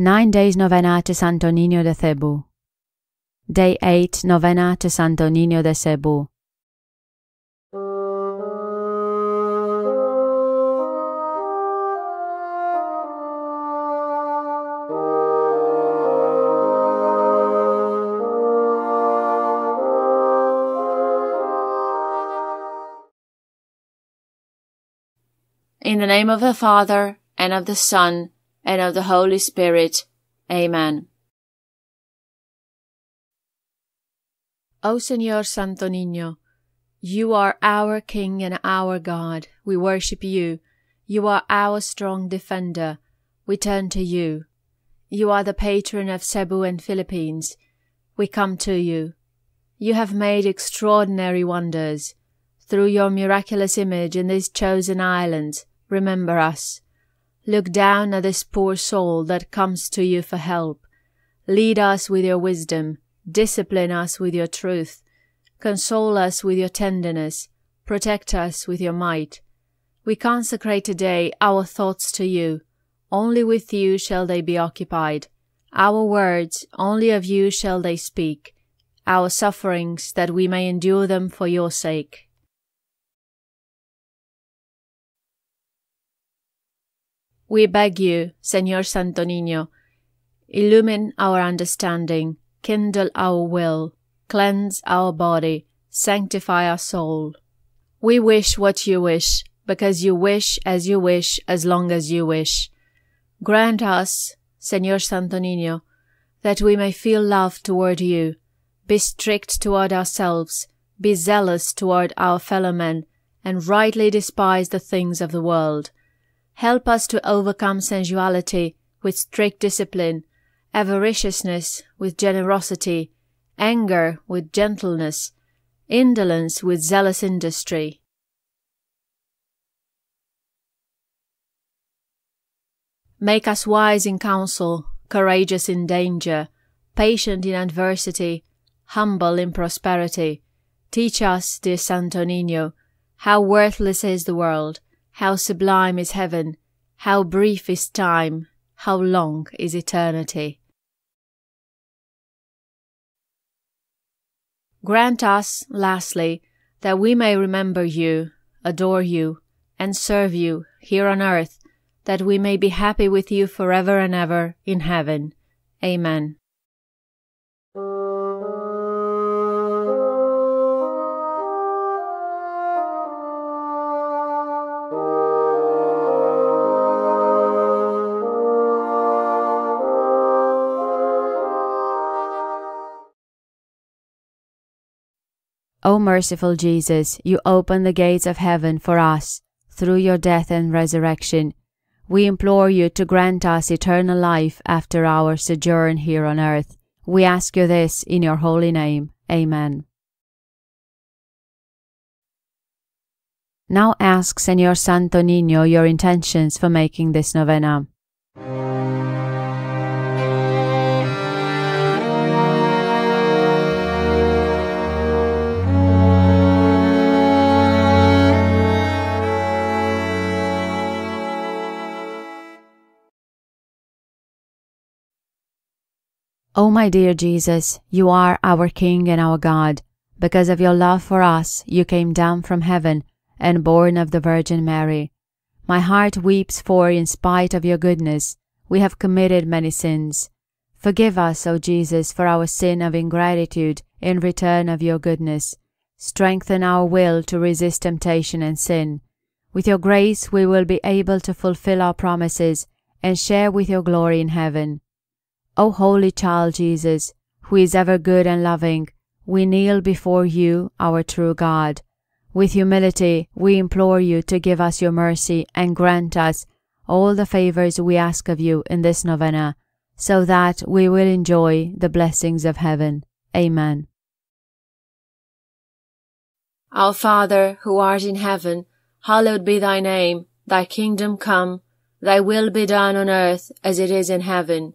9 days novena to Santo Niño de Cebu. Day 8 novena to Santo Niño de Cebu. In the name of the Father, and of the Son, and of the Holy Spirit. Amen. O Señor Santo Niño, you are our King and our God. We worship you. You are our strong defender. We turn to you. You are the patron of Cebu and Philippines. We come to you. You have made extraordinary wonders. Through your miraculous image in these chosen islands, remember us. Look down at this poor soul that comes to you for help. Lead us with your wisdom. Discipline us with your truth. Console us with your tenderness. Protect us with your might. We consecrate today our thoughts to you. Only with you shall they be occupied. Our words, only of you shall they speak. Our sufferings, that we may endure them for your sake. We beg you, Señor Santo Niño, illumine our understanding, kindle our will, cleanse our body, sanctify our soul. We wish what you wish, because you wish as you wish as long as you wish. Grant us, Señor Santo Niño, that we may feel love toward you, be strict toward ourselves, be zealous toward our fellow men, and rightly despise the things of the world Help us to overcome sensuality with strict discipline, avariciousness with generosity, anger with gentleness, indolence with zealous industry. Make us wise in counsel, courageous in danger, patient in adversity, humble in prosperity. Teach us, dear Santo Niño, how worthless is the world, how sublime is heaven, how brief is time, how long is eternity. Grant us, lastly, that we may remember you, adore you, and serve you here on earth, that we may be happy with you forever and ever in heaven. Amen. Merciful Jesus, you open the gates of heaven for us through your death and resurrection. We implore you to grant us eternal life after our sojourn here on earth. We ask you this in your holy name. Amen. Now ask Señor Santo Niño your intentions for making this novena. O oh, my dear Jesus, you are our King and our God. Because of your love for us, you came down from heaven and born of the Virgin Mary. My heart weeps for, in spite of your goodness, we have committed many sins. Forgive us, O Jesus, for our sin of ingratitude in return of your goodness. Strengthen our will to resist temptation and sin. With your grace we will be able to fulfill our promises and share with your glory in heaven. O Holy Child Jesus, who is ever good and loving, we kneel before you, our true God. With humility, we implore you to give us your mercy and grant us all the favors we ask of you in this novena, so that we will enjoy the blessings of heaven. Amen. Our Father, who art in heaven, hallowed be thy name. Thy kingdom come, thy will be done on earth as it is in heaven.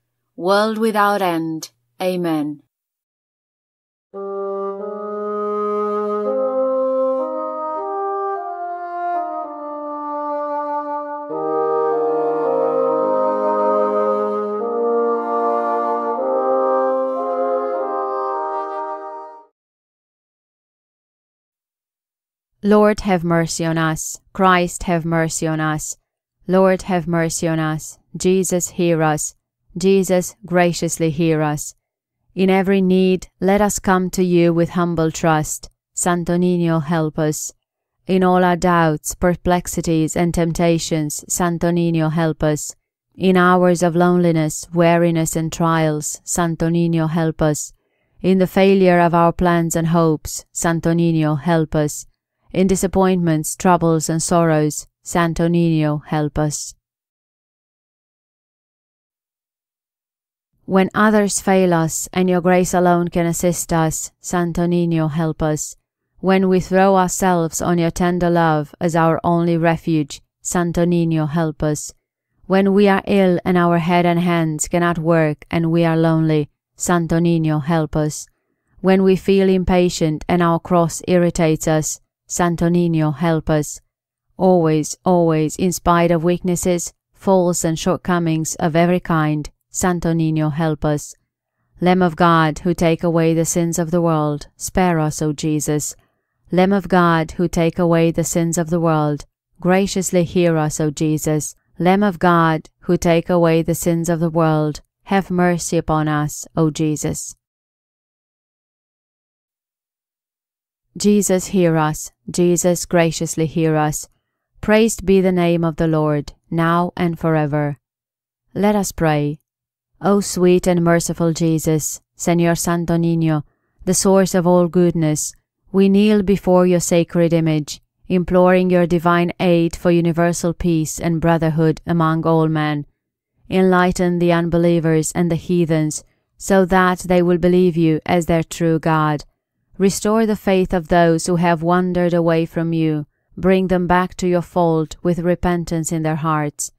world without end. Amen. Lord, have mercy on us. Christ, have mercy on us. Lord, have mercy on us. Jesus, hear us. Jesus, graciously hear us. In every need, let us come to you with humble trust. Santo Niño, help us. In all our doubts, perplexities, and temptations, Santo Niño, help us. In hours of loneliness, weariness, and trials, Santo Niño, help us. In the failure of our plans and hopes, Santo Niño, help us. In disappointments, troubles, and sorrows, Santo Niño, help us. When others fail us, and your grace alone can assist us, Santo Niño, help us. When we throw ourselves on your tender love as our only refuge, Santo Niño, help us. When we are ill and our head and hands cannot work and we are lonely, Santo Niño, help us. When we feel impatient and our cross irritates us, Santo Niño, help us. Always, always, in spite of weaknesses, faults, and shortcomings of every kind, Santo Niño, help us. Lamb of God, who take away the sins of the world, spare us, O Jesus. Lamb of God, who take away the sins of the world, graciously hear us, O Jesus. Lamb of God, who take away the sins of the world, have mercy upon us, O Jesus. Jesus, hear us. Jesus, graciously hear us. Praised be the name of the Lord, now and forever. Let us pray. O sweet and merciful Jesus, Señor Santo Niño, the source of all goodness, we kneel before your sacred image, imploring your divine aid for universal peace and brotherhood among all men. Enlighten the unbelievers and the heathens, so that they will believe you as their true God Restore the faith of those who have wandered away from you. Bring them back to your fold with repentance in their hearts.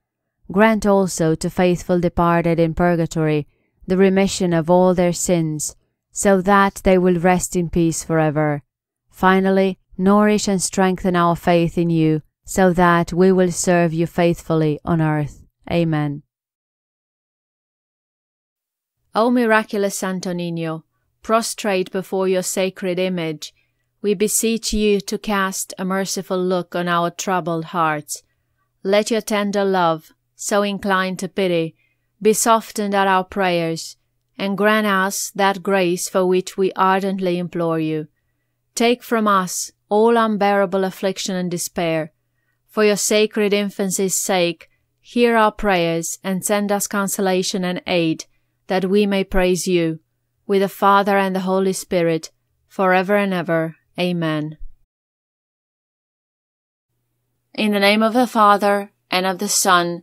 Grant also to faithful departed in purgatory the remission of all their sins, so that they will rest in peace forever. Finally, nourish and strengthen our faith in you, so that we will serve you faithfully on earth. Amen. O miraculous Santo Niño, prostrate before your sacred image, we beseech you to cast a merciful look on our troubled hearts. Let your tender love, so inclined to pity, be softened at our prayers, and grant us that grace for which we ardently implore you. Take from us all unbearable affliction and despair. For your sacred infancy's sake, hear our prayers and send us consolation and aid, that we may praise you, with the Father and the Holy Spirit, for ever and ever. Amen. In the name of the Father, and of the Son,